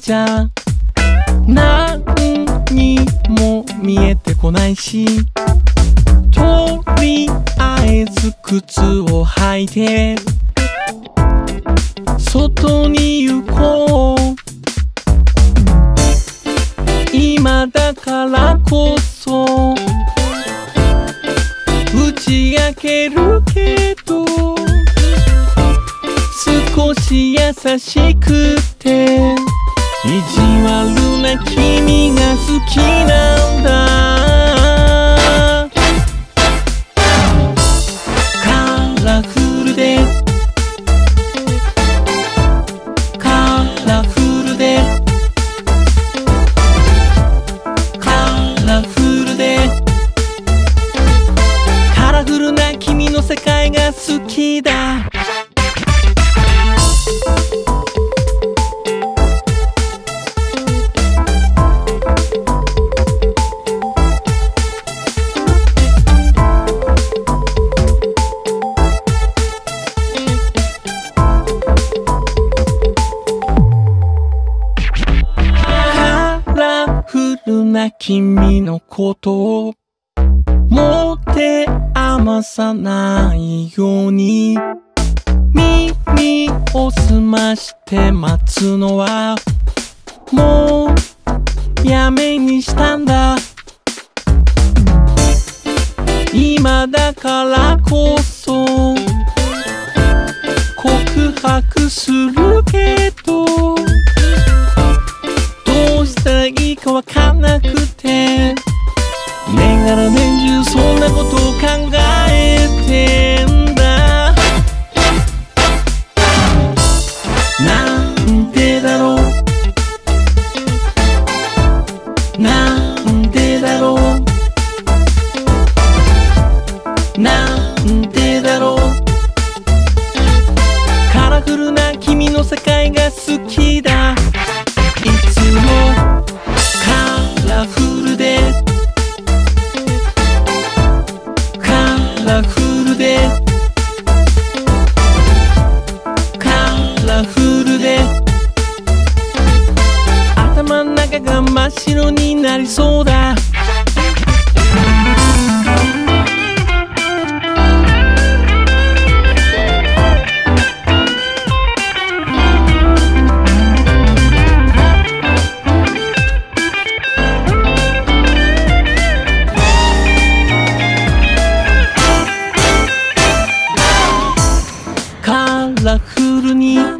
じゃ何にも見えてこないし。とりあえず靴を履いて。外に行こう。今だからこそ。打ち明けるけど。少し優しくて。意地悪な君が好きなんだ。カラフルで。カラフルで。カラフルで。カラフルな君の世界が好きだ。君のことを持て余さないように。耳を澄まして待つのはもうやめにしたんだ。今だからこそ告白するけどどうしたらいいかわかんなくて。年がら年中そんなことを考えてんだ。なんでだろう。なんでだろう。なんでだろう。カラフルな君の世界が好きだ。ラフルで頭の中が真っ白になりそうだ。カラフルに。